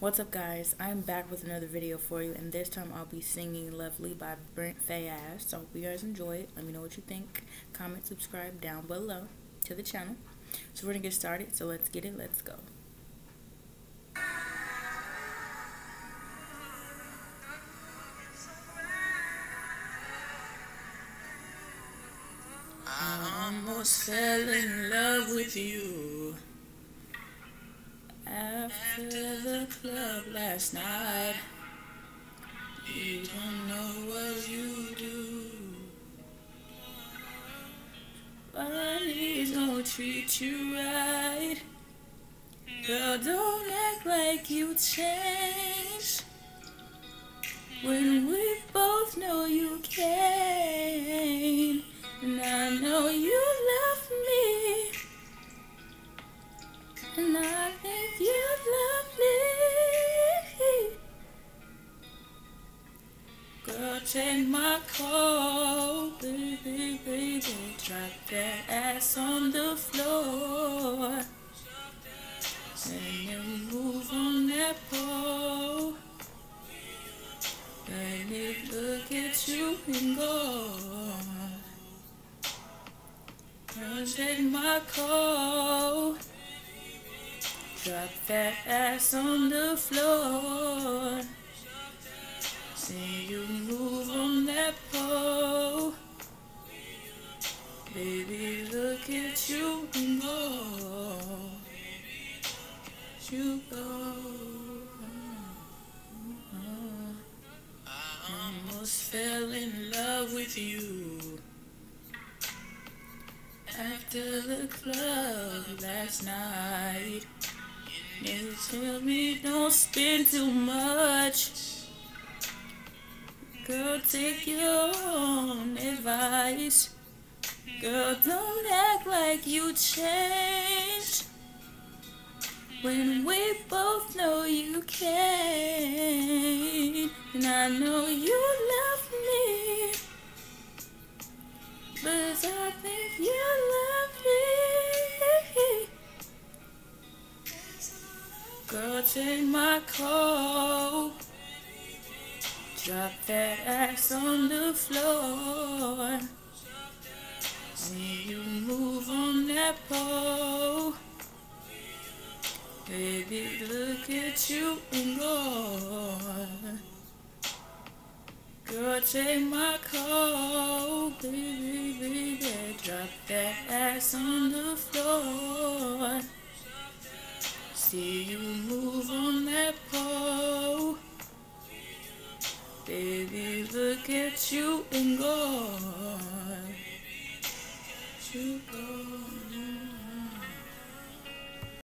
What's up guys, I'm back with another video for you and this time I'll be singing Lovely by Brent Faiyaz. So hope you guys enjoy it. Let me know what you think. Comment, subscribe down below to the channel. So we're gonna get started, so let's get it, let's go. I almost fell in love with you after the club last night. You don't know what you do. Bunnies don't treat you right. Girl, don't act like you changed. When we both know you can. And I know you love me. And I take my call, baby, baby. Drop that ass on the floor. And then move on that pole. Baby, look at you and go. Girl, take my call. Drop that ass on the floor. See you pole. Baby, look at you and go. You go. I almost fell in love with you. After the club last night. You tell me don't spend too much. Girl, take your own advice. Girl, don't act like you changed. When we both know you can't. And I know you love me. But I think you love me. Girl, take my coat. Drop that ass on the floor. See you move on that pole. Baby, look at you and go. Girl, take my coat, baby, baby. Drop that ass on the floor. See you Baby, look at you and go.